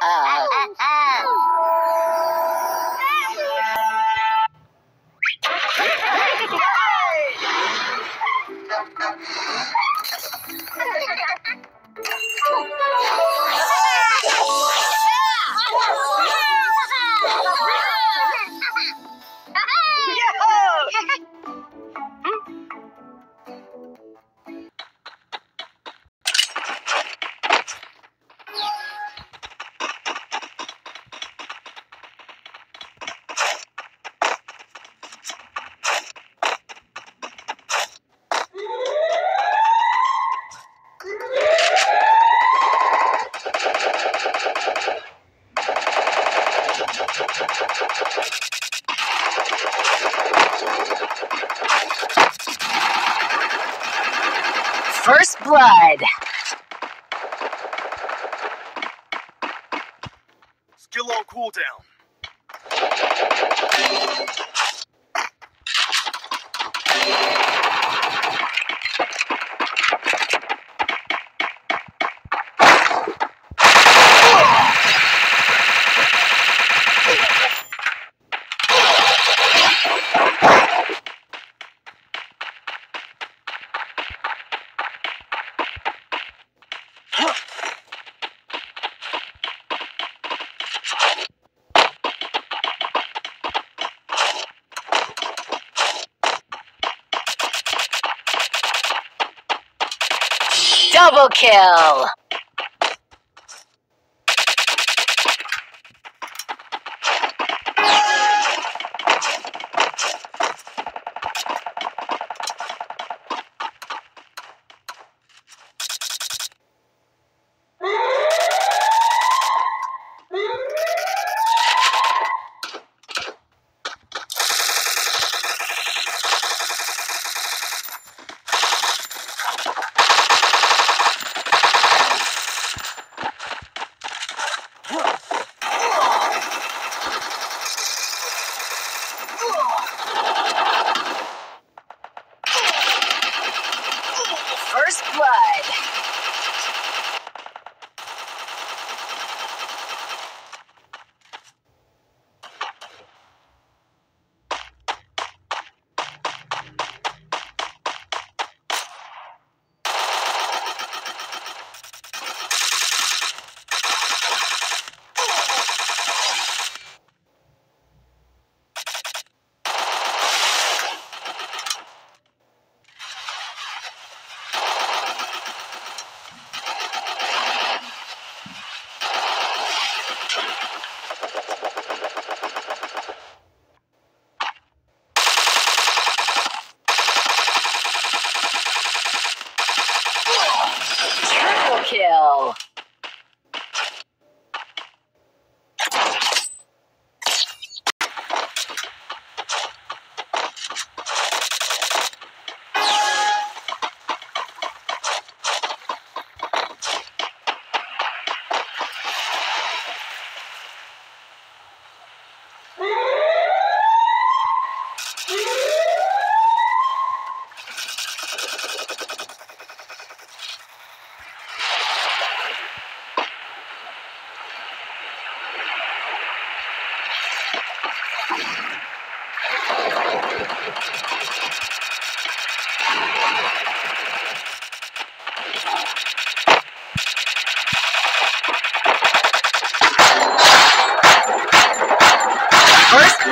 Uh, oh. Uh, uh, First blood. Skill on cooldown. Double kill.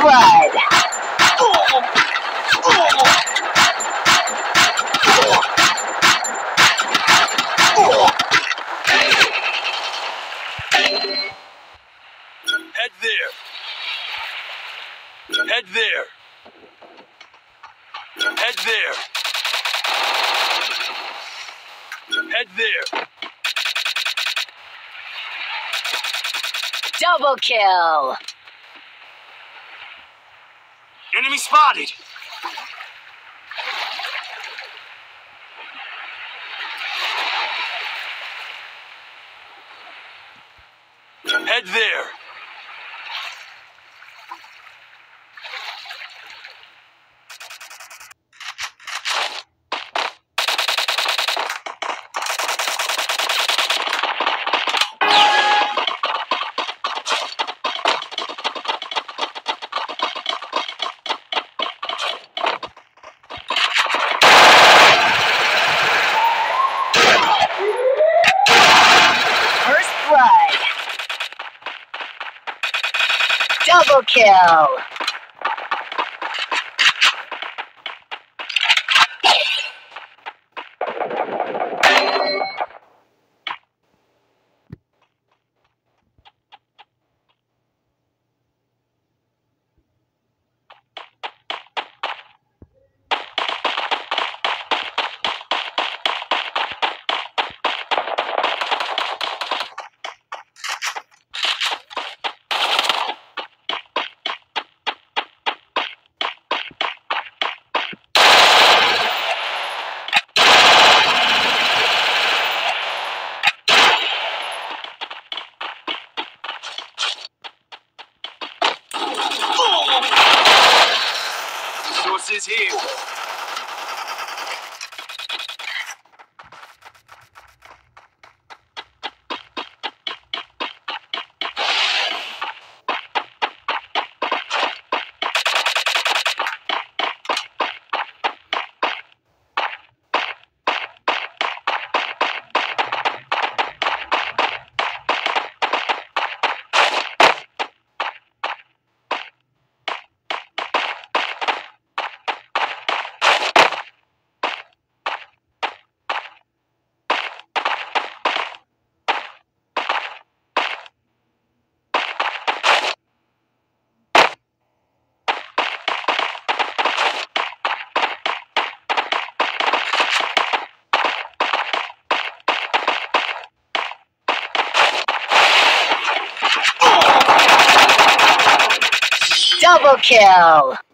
Blood. Head there. Head there. Head there. Head there. Double kill. Enemy spotted. Head there. Kill. Resources here. Double kill.